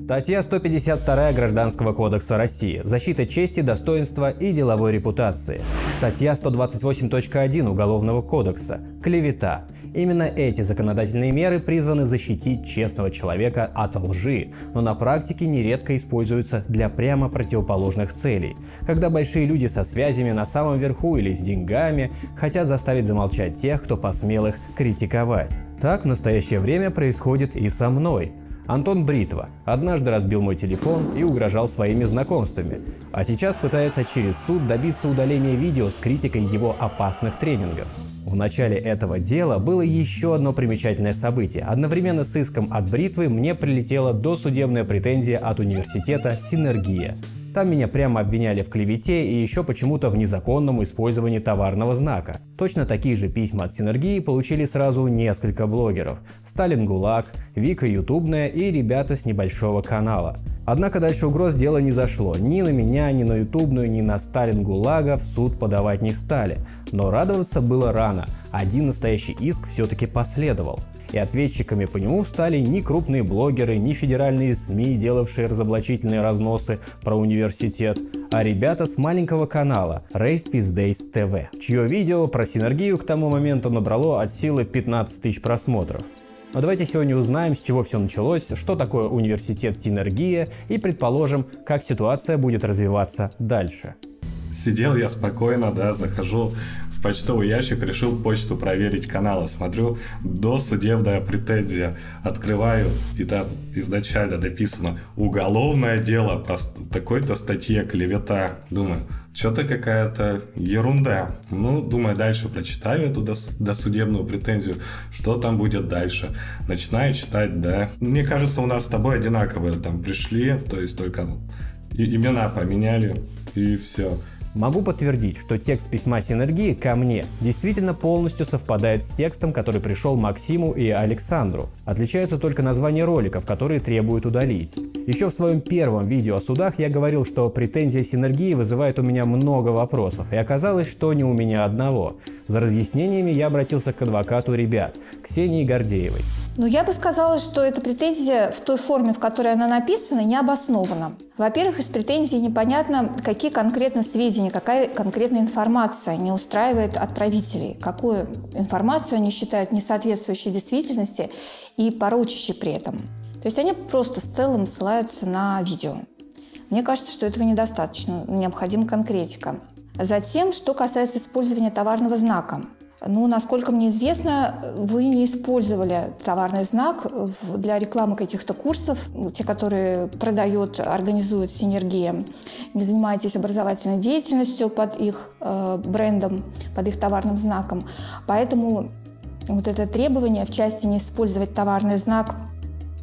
Статья 152 Гражданского кодекса России «Защита чести, достоинства и деловой репутации». Статья 128.1 Уголовного кодекса «Клевета». Именно эти законодательные меры призваны защитить честного человека от лжи, но на практике нередко используются для прямо противоположных целей, когда большие люди со связями на самом верху или с деньгами хотят заставить замолчать тех, кто посмел их критиковать. Так в настоящее время происходит и со мной. Антон Бритва однажды разбил мой телефон и угрожал своими знакомствами, а сейчас пытается через суд добиться удаления видео с критикой его опасных тренингов. В начале этого дела было еще одно примечательное событие. Одновременно с иском от Бритвы мне прилетела досудебная претензия от университета «Синергия». Там меня прямо обвиняли в клевете и еще почему-то в незаконном использовании товарного знака. Точно такие же письма от Синергии получили сразу несколько блогеров. Сталин ГУЛАГ, Вика Ютубная и ребята с небольшого канала. Однако дальше угроз дело не зашло. Ни на меня, ни на Ютубную, ни на Сталин ГУЛАГа в суд подавать не стали. Но радоваться было рано. Один настоящий иск все-таки последовал и ответчиками по нему стали ни крупные блогеры, ни федеральные СМИ, делавшие разоблачительные разносы про университет, а ребята с маленького канала Race Peace Days TV, чье видео про синергию к тому моменту набрало от силы 15 тысяч просмотров. Но давайте сегодня узнаем, с чего все началось, что такое университет Синергия и предположим, как ситуация будет развиваться дальше. Сидел я спокойно, да, захожу почтовый ящик, решил почту проверить канала. Смотрю, досудебная претензия. Открываю, и там изначально написано «Уголовное дело по такой-то статье клевета». Думаю, что-то какая-то ерунда. Ну, думаю, дальше прочитаю эту досудебную претензию, что там будет дальше. Начинаю читать, да. Мне кажется, у нас с тобой одинаковые там пришли, то есть только имена поменяли, и все. Могу подтвердить, что текст письма Синергии ко мне действительно полностью совпадает с текстом, который пришел Максиму и Александру. Отличается только название роликов, которые требуют удалить. Еще в своем первом видео о судах я говорил, что претензия Синергии вызывает у меня много вопросов, и оказалось, что не у меня одного. За разъяснениями я обратился к адвокату ребят, Ксении Гордеевой. Ну, я бы сказала, что эта претензия в той форме, в которой она написана, не обоснована. Во-первых, из претензии непонятно, какие конкретно сведения, какая конкретная информация не устраивает отправителей, какую информацию они считают несоответствующей действительности и порочащей при этом. То есть они просто в целом ссылаются на видео. Мне кажется, что этого недостаточно, необходима конкретика. Затем, что касается использования товарного знака – ну, насколько мне известно, вы не использовали товарный знак для рекламы каких-то курсов, те, которые продает, организует Синергия. Не занимаетесь образовательной деятельностью под их э, брендом, под их товарным знаком. Поэтому вот это требование в части не использовать товарный знак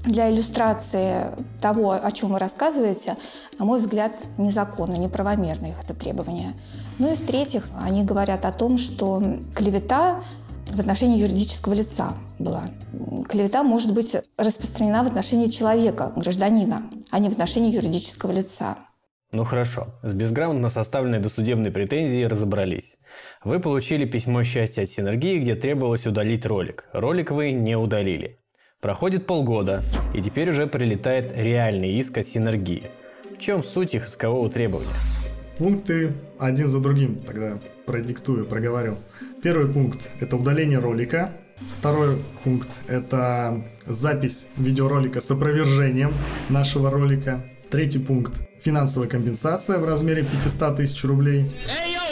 для иллюстрации того, о чем вы рассказываете, на мой взгляд, незаконно, неправомерно их это требование. Ну и в-третьих, они говорят о том, что клевета в отношении юридического лица была. Клевета может быть распространена в отношении человека, гражданина, а не в отношении юридического лица. Ну хорошо, с безграмотно составленной досудебной претензией разобрались. Вы получили письмо счастья от Синергии, где требовалось удалить ролик. Ролик вы не удалили. Проходит полгода, и теперь уже прилетает реальный иск от Синергии. В чем суть их искового требования? Пункты один за другим тогда продиктую, проговорю. Первый пункт – это удаление ролика. Второй пункт – это запись видеоролика с опровержением нашего ролика. Третий пункт – финансовая компенсация в размере 500 тысяч рублей. Hey, yo,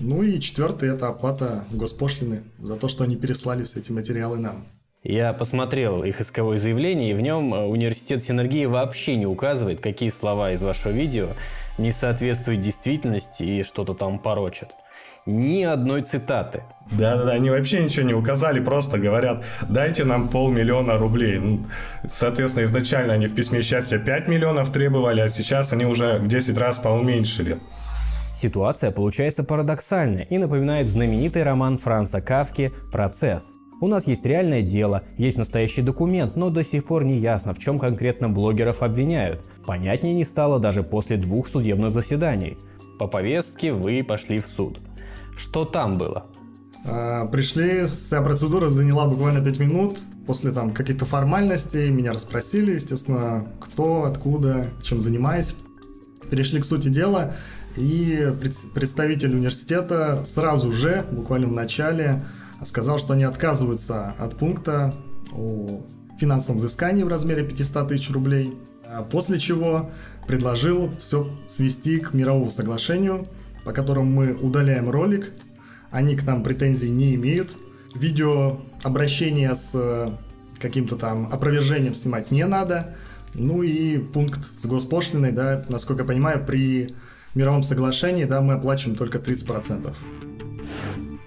ну и четвертый – это оплата госпошлины за то, что они переслали все эти материалы нам. Я посмотрел их исковое заявление, и в нем э, университет Синергии вообще не указывает, какие слова из вашего видео не соответствуют действительности и что-то там порочат. Ни одной цитаты. Да-да-да, они вообще ничего не указали, просто говорят, дайте нам полмиллиона рублей. Ну, соответственно, изначально они в письме счастья 5 миллионов требовали, а сейчас они уже в 10 раз поуменьшили. Ситуация получается парадоксальной и напоминает знаменитый роман Франца Кавки «Процесс». У нас есть реальное дело, есть настоящий документ, но до сих пор не ясно, в чем конкретно блогеров обвиняют. Понятнее не стало даже после двух судебных заседаний. По повестке вы пошли в суд. Что там было? А, пришли, вся процедура заняла буквально 5 минут. После там каких-то формальностей меня расспросили, естественно, кто, откуда, чем занимаюсь. Перешли к сути дела, и представитель университета сразу же, буквально в начале, сказал, что они отказываются от пункта о финансовом взыскании в размере 500 тысяч рублей, а после чего предложил все свести к мировому соглашению, по которому мы удаляем ролик, они к нам претензий не имеют, видео обращения с каким-то там опровержением снимать не надо, ну и пункт с госпошлиной, да, насколько я понимаю, при мировом соглашении, да, мы оплачиваем только 30%.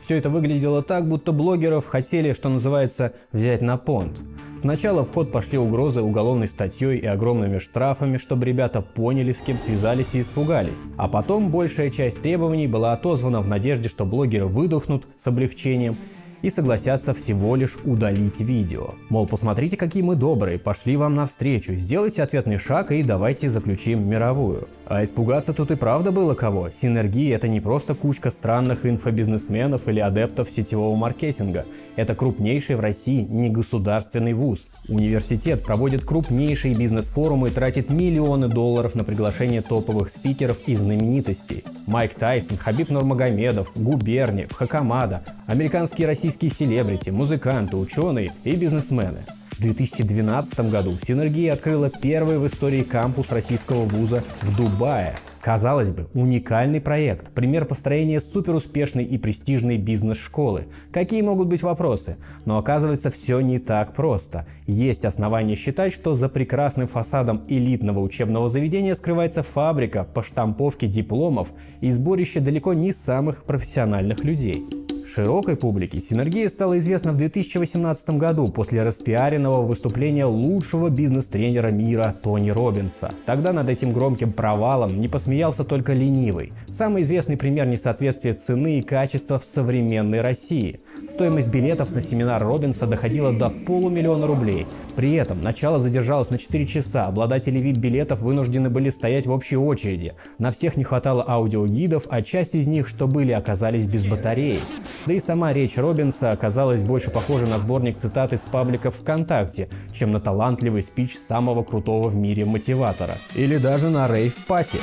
Все это выглядело так, будто блогеров хотели, что называется, взять на понт. Сначала в ход пошли угрозы уголовной статьей и огромными штрафами, чтобы ребята поняли, с кем связались и испугались. А потом большая часть требований была отозвана в надежде, что блогеры выдохнут с облегчением и согласятся всего лишь удалить видео. Мол, посмотрите, какие мы добрые, пошли вам навстречу, сделайте ответный шаг и давайте заключим мировую. А испугаться тут и правда было кого. Синергия это не просто кучка странных инфобизнесменов или адептов сетевого маркетинга. Это крупнейший в России негосударственный вуз. Университет проводит крупнейшие бизнес-форумы и тратит миллионы долларов на приглашение топовых спикеров и знаменитостей. Майк Тайсон, Хабиб Нурмагомедов, Губерниев, Хакамада, американские и российские селебрити, музыканты, ученые и бизнесмены. В 2012 году Синергия открыла первый в истории кампус российского вуза в Дубае. Казалось бы, уникальный проект, пример построения суперуспешной и престижной бизнес-школы. Какие могут быть вопросы? Но оказывается, все не так просто. Есть основания считать, что за прекрасным фасадом элитного учебного заведения скрывается фабрика по штамповке дипломов и сборище далеко не самых профессиональных людей. Широкой публике Синергия стала известна в 2018 году после распиаренного выступления лучшего бизнес-тренера мира Тони Робинса. Тогда над этим громким провалом не посмеялся только ленивый. Самый известный пример несоответствия цены и качества в современной России. Стоимость билетов на семинар Робинса доходила до полумиллиона рублей. При этом начало задержалось на 4 часа, обладатели VIP-билетов вынуждены были стоять в общей очереди. На всех не хватало аудиогидов, а часть из них, что были, оказались без батареи. Да и сама речь Робинса оказалась больше похожа на сборник цитат из паблика ВКонтакте, чем на талантливый спич самого крутого в мире мотиватора. Или даже на рейв-пати.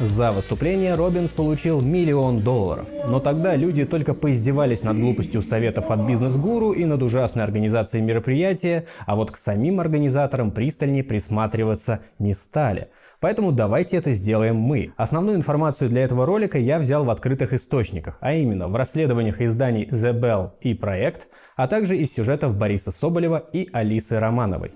За выступление Робинс получил миллион долларов. Но тогда люди только поиздевались над глупостью советов от бизнес-гуру и над ужасной организацией мероприятия, а вот к самим организаторам пристальнее присматриваться не стали. Поэтому давайте это сделаем мы. Основную информацию для этого ролика я взял в открытых источниках, а именно в расследованиях изданий The Bell и Проект, а также из сюжетов Бориса Соболева и Алисы Романовой.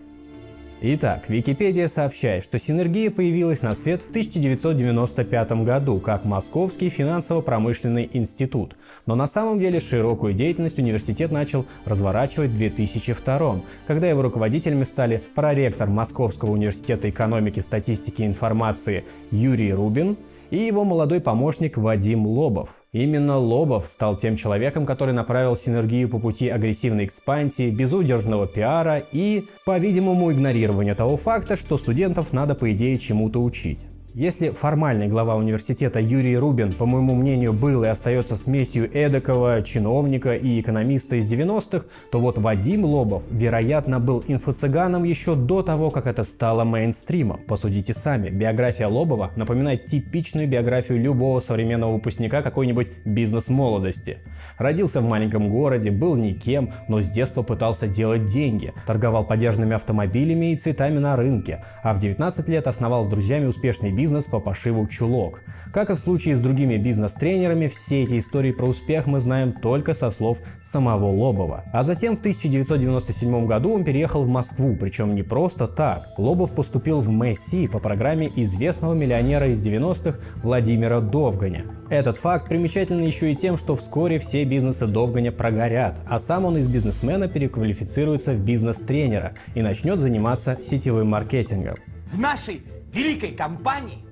Итак, Википедия сообщает, что синергия появилась на свет в 1995 году как Московский финансово-промышленный институт, но на самом деле широкую деятельность университет начал разворачивать в 2002, когда его руководителями стали проректор Московского университета экономики, статистики и информации Юрий Рубин и его молодой помощник Вадим Лобов. Именно Лобов стал тем человеком, который направил синергию по пути агрессивной экспансии, безудержного пиара и, по-видимому, игнорирования того факта, что студентов надо по идее чему-то учить. Если формальный глава университета Юрий Рубин, по моему мнению, был и остается смесью эдакого чиновника и экономиста из 90-х, то вот Вадим Лобов, вероятно, был инфо-цыганом еще до того, как это стало мейнстримом. Посудите сами, биография Лобова напоминает типичную биографию любого современного выпускника какой-нибудь бизнес-молодости. Родился в маленьком городе, был никем, но с детства пытался делать деньги, торговал подержанными автомобилями и цветами на рынке, а в 19 лет основал с друзьями успешный бизнес бизнес по пошиву чулок. Как и в случае с другими бизнес-тренерами, все эти истории про успех мы знаем только со слов самого Лобова. А затем в 1997 году он переехал в Москву, причем не просто так. Лобов поступил в МСИ по программе известного миллионера из 90-х Владимира Довганя. Этот факт примечательный еще и тем, что вскоре все бизнесы Довганя прогорят, а сам он из бизнесмена переквалифицируется в бизнес-тренера и начнет заниматься сетевым маркетингом. В нашей великой компании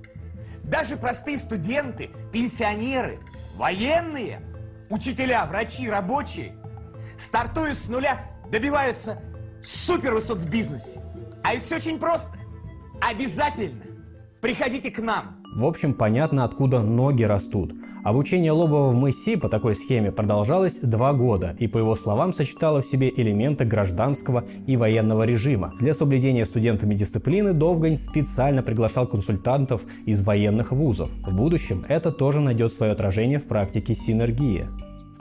даже простые студенты, пенсионеры, военные, учителя, врачи, рабочие, стартуя с нуля, добиваются супер высот в бизнесе. А ведь все очень просто. Обязательно Приходите к нам. В общем, понятно, откуда ноги растут. Обучение Лобова в МСИ по такой схеме продолжалось два года и, по его словам, сочетало в себе элементы гражданского и военного режима. Для соблюдения студентами дисциплины Довгань специально приглашал консультантов из военных вузов. В будущем это тоже найдет свое отражение в практике синергии.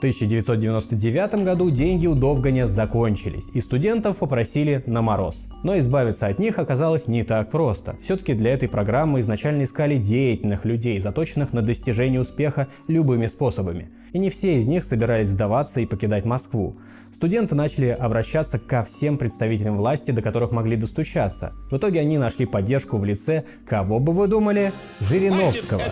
1999 году деньги у Довганя закончились, и студентов попросили на мороз. Но избавиться от них оказалось не так просто. Все-таки для этой программы изначально искали деятельных людей, заточенных на достижение успеха любыми способами. И не все из них собирались сдаваться и покидать Москву. Студенты начали обращаться ко всем представителям власти, до которых могли достучаться. В итоге они нашли поддержку в лице, кого бы вы думали, Жириновского.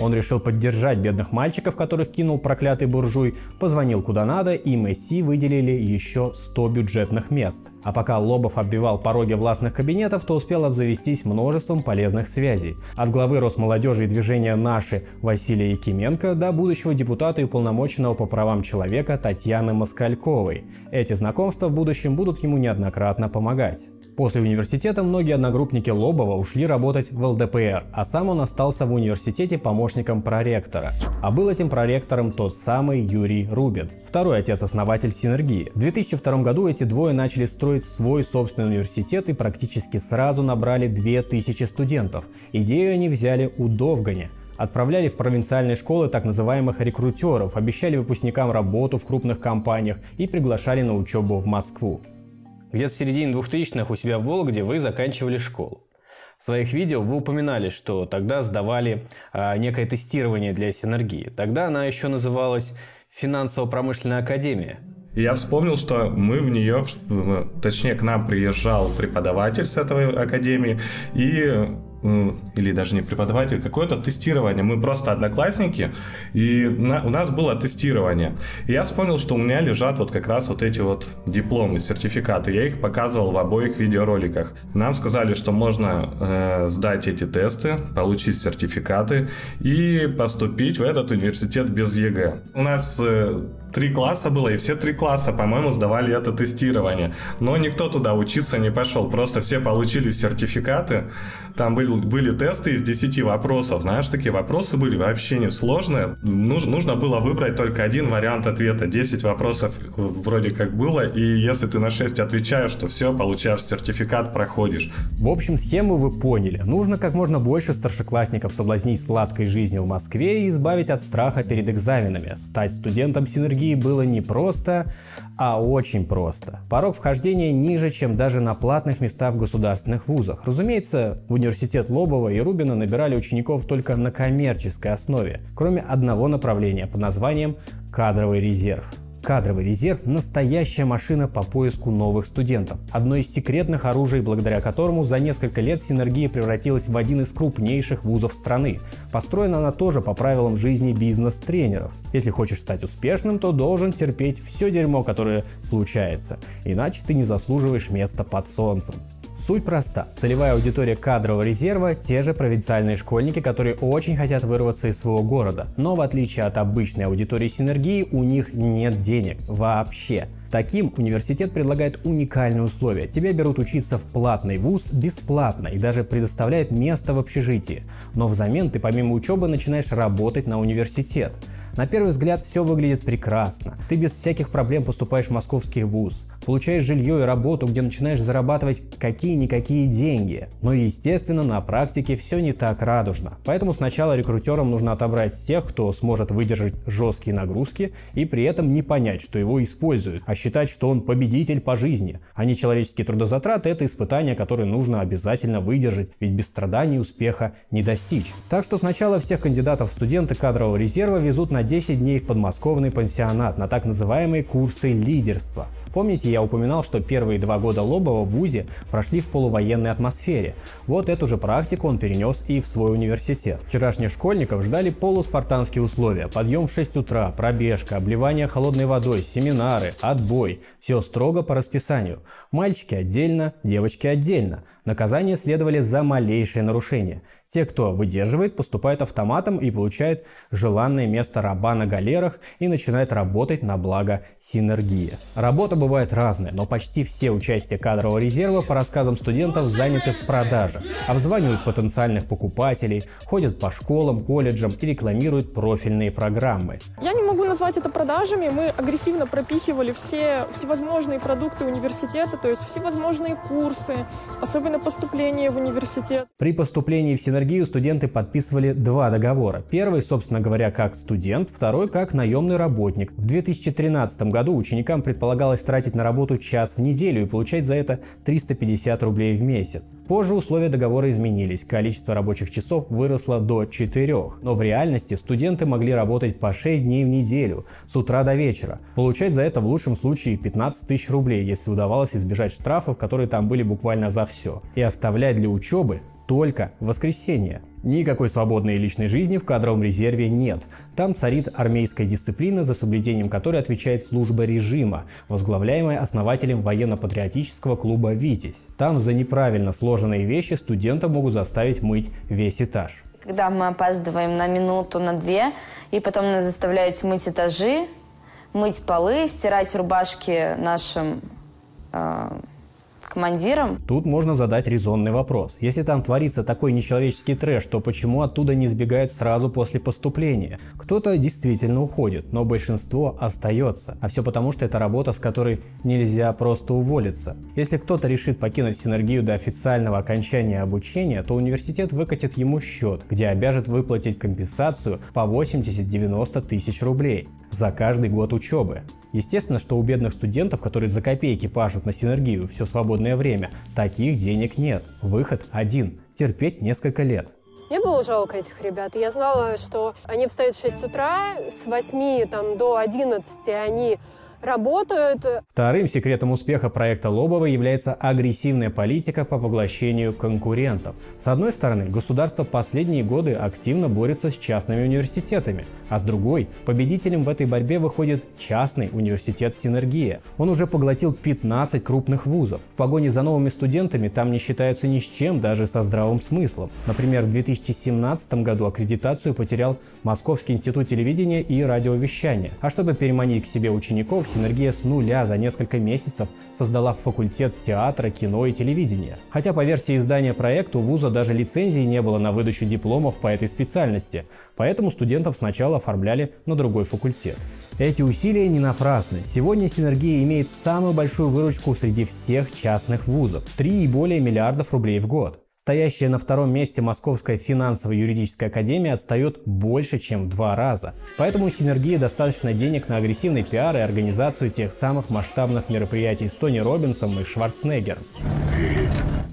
Он решил поддержать бедных мальчиков, которых кинул проклятый буржуй, позвонил куда надо, и Месси выделили еще 100 бюджетных мест. А пока Лобов оббивал пороги властных кабинетов, то успел обзавестись множеством полезных связей. От главы Росмолодежи и движения «Наши» Василия Якименко до будущего депутата и уполномоченного по правам человека Татьяны Москальковой. Эти знакомства в будущем будут ему неоднократно помогать. После университета многие одногруппники Лобова ушли работать в ЛДПР, а сам он остался в университете помощником проректора. А был этим проректором тот самый Юрий Рубин, второй отец-основатель Синергии. В 2002 году эти двое начали строить свой собственный университет и практически сразу набрали 2000 студентов. Идею они взяли у Довганя. Отправляли в провинциальные школы так называемых рекрутеров, обещали выпускникам работу в крупных компаниях и приглашали на учебу в Москву. Где-то в середине 2000-х у себя в Вологде вы заканчивали школу. В своих видео вы упоминали, что тогда сдавали а, некое тестирование для синергии. Тогда она еще называлась финансово-промышленная академия. Я вспомнил, что мы в нее, точнее, к нам приезжал преподаватель с этой академии, и или даже не преподаватель, какое-то тестирование. Мы просто одноклассники, и на, у нас было тестирование. И я вспомнил, что у меня лежат вот как раз вот эти вот дипломы, сертификаты. Я их показывал в обоих видеороликах. Нам сказали, что можно э, сдать эти тесты, получить сертификаты и поступить в этот университет без ЕГЭ. У нас э, три класса было, и все три класса, по-моему, сдавали это тестирование. Но никто туда учиться не пошел, просто все получили сертификаты. Там были, были тесты из 10 вопросов. Знаешь, такие вопросы были вообще несложные. Нужно, нужно было выбрать только один вариант ответа. 10 вопросов вроде как было, и если ты на 6 отвечаешь, то все, получаешь сертификат, проходишь. В общем, схему вы поняли. Нужно как можно больше старшеклассников соблазнить сладкой жизнью в Москве и избавить от страха перед экзаменами. Стать студентом синергии было не просто, а очень просто. Порог вхождения ниже, чем даже на платных местах в государственных вузах. Разумеется, в университет Лобова и Рубина набирали учеников только на коммерческой основе, кроме одного направления под названием «кадровый резерв». Кадровый резерв – настоящая машина по поиску новых студентов. Одно из секретных оружий, благодаря которому за несколько лет Синергия превратилась в один из крупнейших вузов страны. Построена она тоже по правилам жизни бизнес-тренеров. Если хочешь стать успешным, то должен терпеть все дерьмо, которое случается. Иначе ты не заслуживаешь места под солнцем. Суть проста. Целевая аудитория кадрового резерва – те же провинциальные школьники, которые очень хотят вырваться из своего города. Но в отличие от обычной аудитории синергии, у них нет денег вообще. Таким университет предлагает уникальные условия. Тебя берут учиться в платный вуз бесплатно и даже предоставляет место в общежитии. Но взамен ты помимо учебы начинаешь работать на университет. На первый взгляд все выглядит прекрасно. Ты без всяких проблем поступаешь в московский вуз, получаешь жилье и работу, где начинаешь зарабатывать какие-никакие деньги. Но естественно на практике все не так радужно. Поэтому сначала рекрутерам нужно отобрать тех, кто сможет выдержать жесткие нагрузки и при этом не понять, что его используют, а считать, что он победитель по жизни. А не человеческие трудозатраты – это испытания, которые нужно обязательно выдержать, ведь без страданий успеха не достичь. Так что сначала всех кандидатов студенты кадрового резерва везут на 10 дней в подмосковный пансионат на так называемые курсы лидерства. Помните, я упоминал, что первые два года Лобова в ВУЗе прошли в полувоенной атмосфере. Вот эту же практику он перенес и в свой университет. Вчерашних школьников ждали полуспартанские условия. Подъем в 6 утра, пробежка, обливание холодной водой, семинары, отбор отбой. Все строго по расписанию. Мальчики отдельно, девочки отдельно. Наказания следовали за малейшее нарушение. Те, кто выдерживает, поступает автоматом и получает желанное место раба на галерах и начинает работать на благо синергии. Работа бывает разная, но почти все участия кадрового резерва, по рассказам студентов, заняты в продаже. Обзванивают потенциальных покупателей, ходят по школам, колледжам и рекламируют профильные программы. Я не могу назвать это продажами. Мы агрессивно пропихивали все всевозможные продукты университета, то есть всевозможные курсы, особенно поступление в университет. При поступлении в Синергию студенты подписывали два договора. Первый, собственно говоря, как студент, второй как наемный работник. В 2013 году ученикам предполагалось тратить на работу час в неделю и получать за это 350 рублей в месяц. Позже условия договора изменились, количество рабочих часов выросло до 4, но в реальности студенты могли работать по 6 дней в неделю, с утра до вечера, получать за это в лучшем случае 15 тысяч рублей, если удавалось избежать штрафов, которые там были буквально за все, и оставлять для учебы только воскресенье. Никакой свободной личной жизни в кадровом резерве нет. Там царит армейская дисциплина, за соблюдением которой отвечает служба режима, возглавляемая основателем военно-патриотического клуба «Витязь». Там за неправильно сложенные вещи студента могут заставить мыть весь этаж. Когда мы опаздываем на минуту, на две, и потом нас заставляют мыть этажи, мыть полы, стирать рубашки нашим э, командиром. Тут можно задать резонный вопрос. Если там творится такой нечеловеческий трэш, то почему оттуда не сбегают сразу после поступления? Кто-то действительно уходит, но большинство остается. А все потому, что это работа, с которой нельзя просто уволиться. Если кто-то решит покинуть синергию до официального окончания обучения, то университет выкатит ему счет, где обяжет выплатить компенсацию по 80-90 тысяч рублей за каждый год учебы. Естественно, что у бедных студентов, которые за копейки пашут на синергию все свободное время, таких денег нет. Выход один – терпеть несколько лет. Мне было жалко этих ребят. Я знала, что они встают в 6 утра, с 8 там, до 11 они работают. Вторым секретом успеха проекта Лобова является агрессивная политика по поглощению конкурентов. С одной стороны, государство последние годы активно борется с частными университетами, а с другой, победителем в этой борьбе выходит частный университет «Синергия». Он уже поглотил 15 крупных вузов. В погоне за новыми студентами там не считаются ни с чем, даже со здравым смыслом. Например, в 2017 году аккредитацию потерял Московский институт телевидения и радиовещания. А чтобы переманить к себе учеников, Синергия с нуля за несколько месяцев создала факультет театра, кино и телевидения. Хотя по версии издания проекта у вуза даже лицензии не было на выдачу дипломов по этой специальности, поэтому студентов сначала оформляли на другой факультет. Эти усилия не напрасны. Сегодня Синергия имеет самую большую выручку среди всех частных вузов – 3 и более миллиардов рублей в год. Стоящая на втором месте Московская финансово-юридическая академия отстает больше, чем в два раза. Поэтому у Синергии достаточно денег на агрессивный пиар и организацию тех самых масштабных мероприятий с Тони Робинсом и Шварценеггером.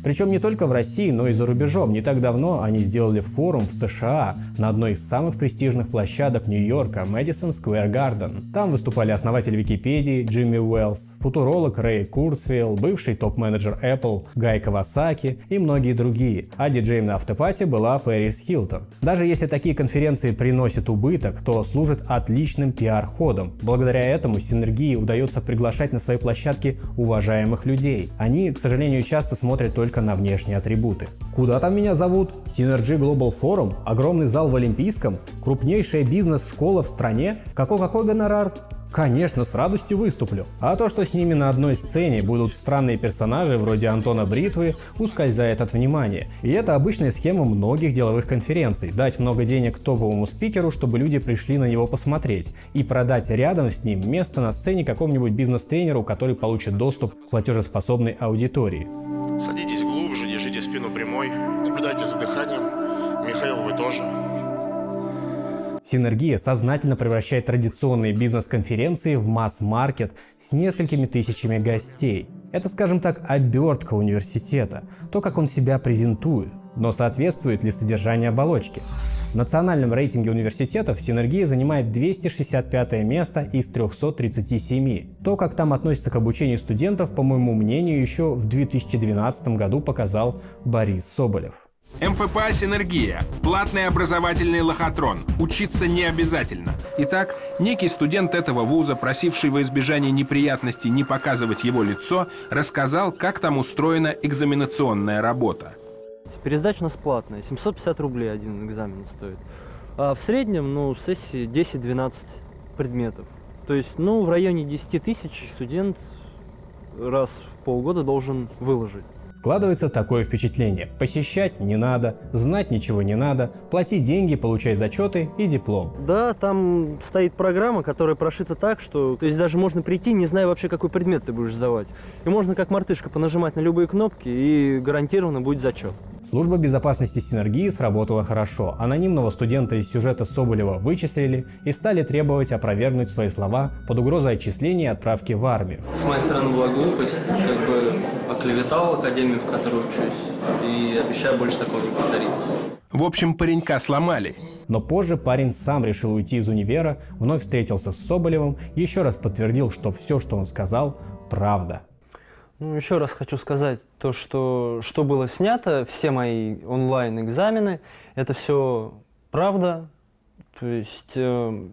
Причем не только в России, но и за рубежом. Не так давно они сделали форум в США на одной из самых престижных площадок Нью-Йорка – Madison Square Garden. Там выступали основатель Википедии Джимми Уэллс, футуролог Рэй Курцвейл, бывший топ-менеджер Apple Гай Кавасаки и многие другие. А диджеем на автопате была Пэрис Хилтон. Даже если такие конференции приносят убыток, то служат отличным пиар-ходом. Благодаря этому синергии удается приглашать на свои площадки уважаемых людей. Они, к сожалению, часто смотрят только на внешние атрибуты. Куда там меня зовут? Synergy Global Forum? Огромный зал в Олимпийском? Крупнейшая бизнес-школа в стране? Какой-какой гонорар? Конечно, с радостью выступлю. А то, что с ними на одной сцене будут странные персонажи вроде Антона Бритвы, ускользает от внимания. И это обычная схема многих деловых конференций. Дать много денег топовому спикеру, чтобы люди пришли на него посмотреть. И продать рядом с ним место на сцене какому-нибудь бизнес-тренеру, который получит доступ к платежеспособной аудитории. Садитесь глубже, держите спину прямой, наблюдайте за дыханием. Михаил, вы тоже. Синергия сознательно превращает традиционные бизнес-конференции в масс-маркет с несколькими тысячами гостей. Это, скажем так, обертка университета, то, как он себя презентует, но соответствует ли содержание оболочки. В национальном рейтинге университетов Синергия занимает 265 место из 337. То, как там относятся к обучению студентов, по моему мнению, еще в 2012 году показал Борис Соболев. МФПА «Синергия» – платный образовательный лохотрон. Учиться не обязательно. Итак, некий студент этого вуза, просивший во избежание неприятностей не показывать его лицо, рассказал, как там устроена экзаменационная работа. Пересдача у нас платная, 750 рублей один экзамен стоит. А в среднем, ну, в сессии 10-12 предметов. То есть, ну, в районе 10 тысяч студент раз в полгода должен выложить. Складывается такое впечатление. Посещать не надо, знать ничего не надо, плати деньги, получай зачеты и диплом. Да, там стоит программа, которая прошита так, что то есть даже можно прийти, не зная вообще, какой предмет ты будешь сдавать. И можно как мартышка понажимать на любые кнопки, и гарантированно будет зачет. Служба безопасности синергии сработала хорошо. Анонимного студента из сюжета Соболева вычислили и стали требовать опровергнуть свои слова под угрозой отчисления и отправки в армию. С моей стороны была глупость, как бы оклеветал академию, в которой учусь, и обещаю больше такого не повторится. В общем, паренька сломали. Но позже парень сам решил уйти из универа, вновь встретился с Соболевым, еще раз подтвердил, что все, что он сказал, правда. Ну, еще раз хочу сказать, то, что, что было снято, все мои онлайн-экзамены, это все правда. То есть, э,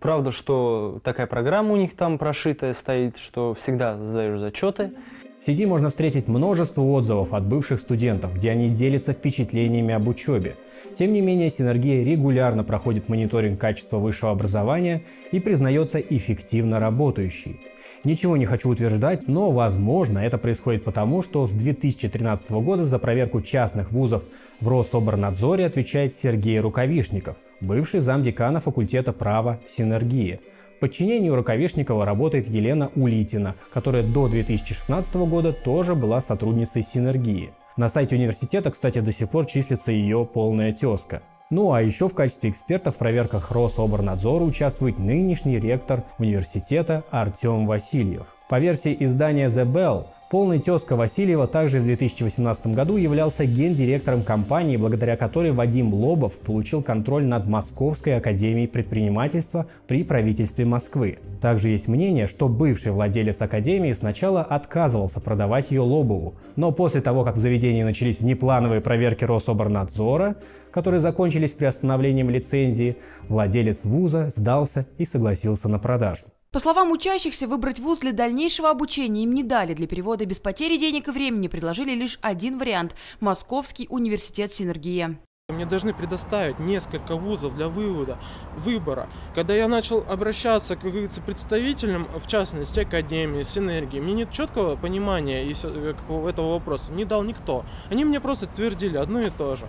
правда, что такая программа у них там прошитая стоит, что всегда сдаешь зачеты. В сети можно встретить множество отзывов от бывших студентов, где они делятся впечатлениями об учебе. Тем не менее, Синергия регулярно проходит мониторинг качества высшего образования и признается эффективно работающей. Ничего не хочу утверждать, но возможно это происходит потому, что с 2013 года за проверку частных вузов в Рособорнадзоре отвечает Сергей Рукавишников, бывший замдекана факультета права в Синергии. Подчинении у Рукавишникова работает Елена Улитина, которая до 2016 года тоже была сотрудницей Синергии. На сайте университета, кстати, до сих пор числится ее полная тезка. Ну а еще в качестве эксперта в проверках Рособорнадзора участвует нынешний ректор университета Артем Васильев. По версии издания The Bell, полный тезка Васильева также в 2018 году являлся гендиректором компании, благодаря которой Вадим Лобов получил контроль над Московской академией предпринимательства при правительстве Москвы. Также есть мнение, что бывший владелец академии сначала отказывался продавать ее Лобову, но после того, как в заведении начались внеплановые проверки Рособорнадзора, которые закончились приостановлением лицензии, владелец вуза сдался и согласился на продажу. По словам учащихся, выбрать вуз для дальнейшего обучения им не дали. Для перевода без потери денег и времени предложили лишь один вариант – Московский университет «Синергия». Мне должны предоставить несколько вузов для вывода, выбора. Когда я начал обращаться, как говорится, представителям, в частности, Академии, Синергии, мне нет четкого понимания этого вопроса. Не дал никто. Они мне просто твердили одно и то же.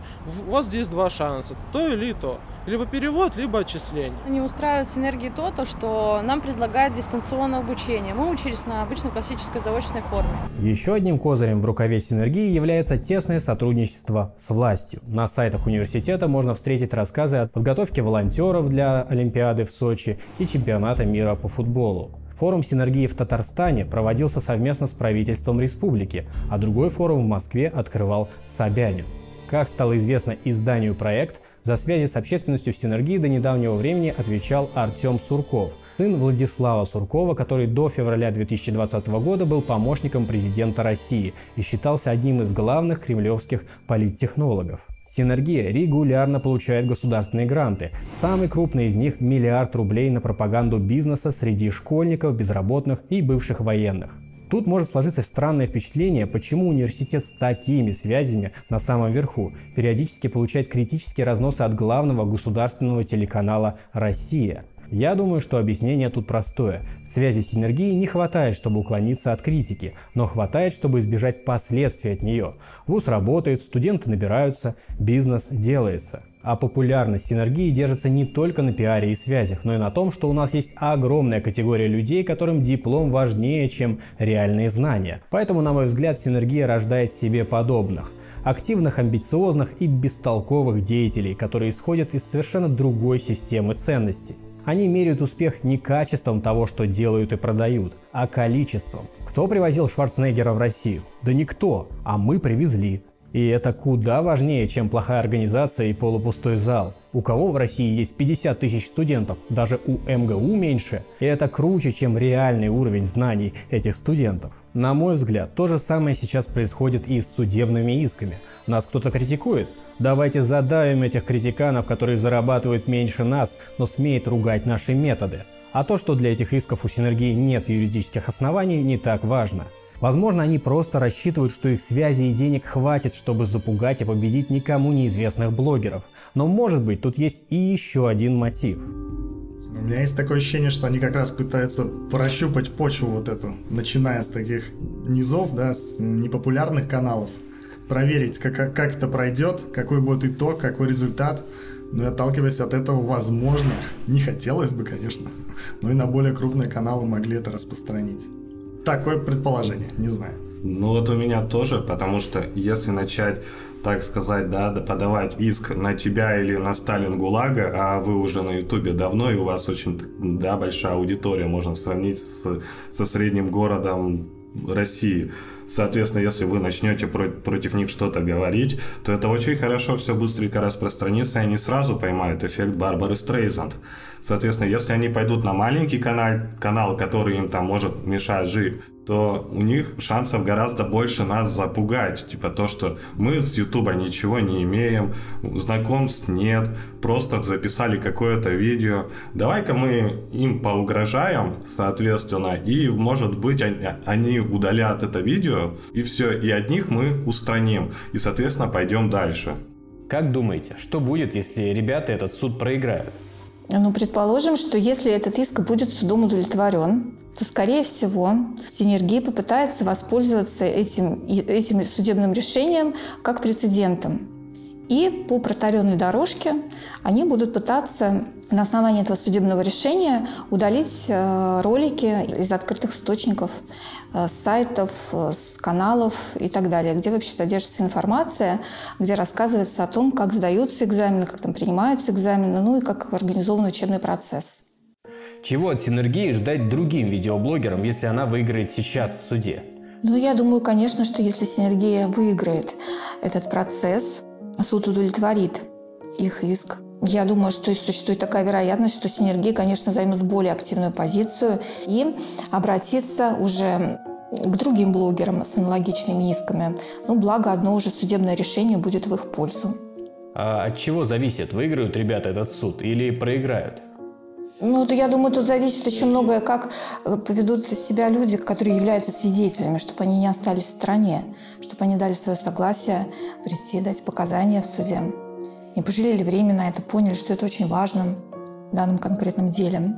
У вас здесь два шанса, то или то. Либо перевод, либо отчисление. Не устраивает синергии то, то, что нам предлагают дистанционное обучение. Мы учились на обычной классической заочной форме. Еще одним козырем в рукаве синергии является тесное сотрудничество с властью. На сайтах университета можно встретить рассказы о подготовке волонтеров для Олимпиады в Сочи и чемпионата мира по футболу. Форум синергии в Татарстане проводился совместно с правительством республики, а другой форум в Москве открывал Собянин. Как стало известно изданию «Проект», за связи с общественностью Синергии до недавнего времени отвечал Артем Сурков, сын Владислава Суркова, который до февраля 2020 года был помощником президента России и считался одним из главных кремлевских политтехнологов. Синергия регулярно получает государственные гранты. Самый крупный из них – миллиард рублей на пропаганду бизнеса среди школьников, безработных и бывших военных. Тут может сложиться странное впечатление, почему университет с такими связями на самом верху периодически получает критические разносы от главного государственного телеканала «Россия». Я думаю, что объяснение тут простое. Связи синергии не хватает, чтобы уклониться от критики, но хватает, чтобы избежать последствий от нее. ВУЗ работает, студенты набираются, бизнес делается. А популярность синергии держится не только на пиаре и связях, но и на том, что у нас есть огромная категория людей, которым диплом важнее, чем реальные знания. Поэтому, на мой взгляд, синергия рождает себе подобных активных, амбициозных и бестолковых деятелей, которые исходят из совершенно другой системы ценностей. Они меряют успех не качеством того, что делают и продают, а количеством. Кто привозил Шварценеггера в Россию? Да никто, а мы привезли. И это куда важнее, чем плохая организация и полупустой зал. У кого в России есть 50 тысяч студентов, даже у МГУ меньше. И это круче, чем реальный уровень знаний этих студентов. На мой взгляд, то же самое сейчас происходит и с судебными исками. Нас кто-то критикует? Давайте задавим этих критиканов, которые зарабатывают меньше нас, но смеют ругать наши методы. А то, что для этих исков у синергии нет юридических оснований, не так важно. Возможно, они просто рассчитывают, что их связи и денег хватит, чтобы запугать и победить никому неизвестных блогеров. Но может быть, тут есть и еще один мотив. У меня есть такое ощущение, что они как раз пытаются прощупать почву вот эту, начиная с таких низов, да, с непопулярных каналов, проверить, как, как это пройдет, какой будет итог, какой результат. Ну и отталкиваясь от этого, возможно, не хотелось бы, конечно, но и на более крупные каналы могли это распространить. Такое предположение, не знаю. Ну вот у меня тоже, потому что если начать так сказать, да, подавать иск на тебя или на Сталин ГУЛАГа, а вы уже на Ютубе давно, и у вас очень, да, большая аудитория, можно сравнить с, со средним городом России. Соответственно, если вы начнете про- против них что-то говорить, то это очень хорошо все быстренько распространится, и они сразу поймают эффект Барбары Стрейзанд. Соответственно, если они пойдут на маленький канал, канал, который им там может мешать жить, то у них шансов гораздо больше нас запугать. Типа то, что мы с Ютуба ничего не имеем, знакомств нет, просто записали какое-то видео. Давай-ка мы им поугрожаем, соответственно, и, может быть, они удалят это видео, и все, и от них мы устраним, и, соответственно, пойдем дальше. Как думаете, что будет, если ребята этот суд проиграют? Ну, предположим, что если этот иск будет судом удовлетворен, то, скорее всего, Синергия попытается воспользоваться этим, этим судебным решением как прецедентом. И по протаренной дорожке они будут пытаться на основании этого судебного решения удалить э, ролики из открытых источников, э, с сайтов, э, с каналов и так далее, где вообще содержится информация, где рассказывается о том, как сдаются экзамены, как там принимаются экзамены, ну и как организован учебный процесс. Чего от синергии ждать другим видеоблогерам, если она выиграет сейчас в суде? Ну, я думаю, конечно, что если синергия выиграет этот процесс, суд удовлетворит их иск. Я думаю, что существует такая вероятность, что синергия, конечно, займет более активную позицию и обратится уже к другим блогерам с аналогичными исками. Ну, благо, одно уже судебное решение будет в их пользу. А от чего зависит, выиграют ребята этот суд или проиграют? Ну, я думаю, тут зависит очень многое, как поведут себя люди, которые являются свидетелями, чтобы они не остались в стране, чтобы они дали свое согласие прийти, дать показания в суде. Не пожалели время на это, поняли, что это очень важно в данном конкретном деле.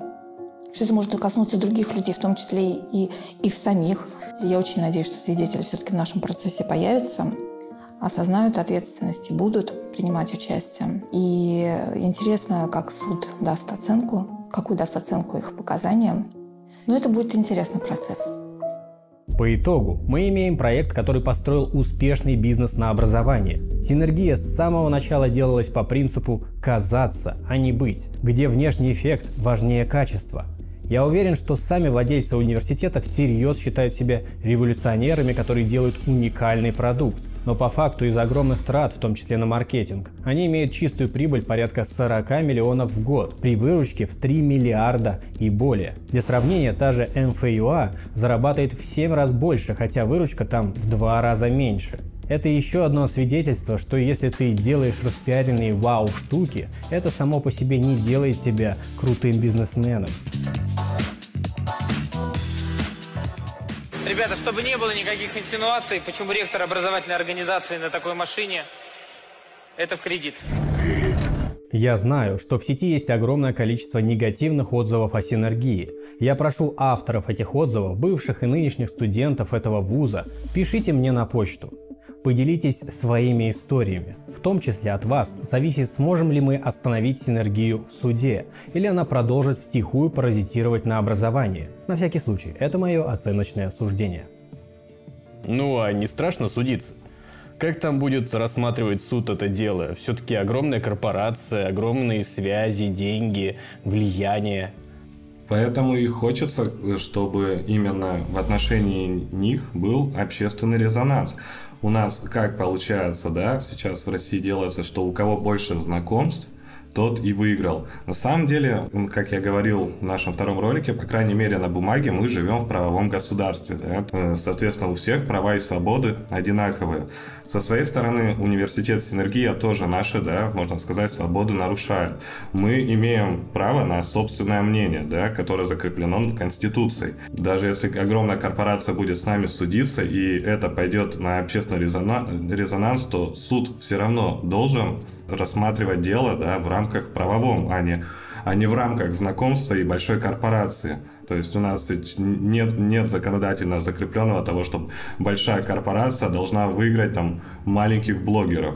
Что это может коснуться других людей, в том числе и их самих. Я очень надеюсь, что свидетели все-таки в нашем процессе появятся, осознают ответственность и будут принимать участие. И интересно, как суд даст оценку какую даст оценку их показаниям. Но это будет интересный процесс. По итогу мы имеем проект, который построил успешный бизнес на образование. Синергия с самого начала делалась по принципу «казаться, а не быть», где внешний эффект важнее качества. Я уверен, что сами владельцы университета всерьез считают себя революционерами, которые делают уникальный продукт. Но по факту из-за огромных трат, в том числе на маркетинг, они имеют чистую прибыль порядка 40 миллионов в год при выручке в 3 миллиарда и более. Для сравнения, та же МФЮА зарабатывает в 7 раз больше, хотя выручка там в 2 раза меньше. Это еще одно свидетельство, что если ты делаешь распиаренные вау-штуки, это само по себе не делает тебя крутым бизнесменом. Ребята, чтобы не было никаких инсинуаций, почему ректор образовательной организации на такой машине, это в кредит. Я знаю, что в сети есть огромное количество негативных отзывов о синергии. Я прошу авторов этих отзывов, бывших и нынешних студентов этого вуза, пишите мне на почту. Поделитесь своими историями. В том числе от вас зависит, сможем ли мы остановить синергию в суде, или она продолжит втихую паразитировать на образовании. На всякий случай, это мое оценочное суждение. Ну а не страшно судиться? Как там будет рассматривать суд это дело? Все-таки огромная корпорация, огромные связи, деньги, влияние. Поэтому и хочется, чтобы именно в отношении них был общественный резонанс у нас как получается, да, сейчас в России делается, что у кого больше знакомств, тот и выиграл. На самом деле, как я говорил в нашем втором ролике, по крайней мере на бумаге мы живем в правовом государстве. Да? Э, соответственно, у всех права и свободы одинаковые. Со своей стороны, университет Синергия тоже наши, да, можно сказать, свободы нарушает. Мы имеем право на собственное мнение, да, которое закреплено Конституцией. Даже если огромная корпорация будет с нами судиться, и это пойдет на общественный резонанс, то суд все равно должен рассматривать дело да, в рамках правовом, а не, а не в рамках знакомства и большой корпорации. То есть у нас нет, нет законодательно закрепленного того, чтобы большая корпорация должна выиграть там маленьких блогеров.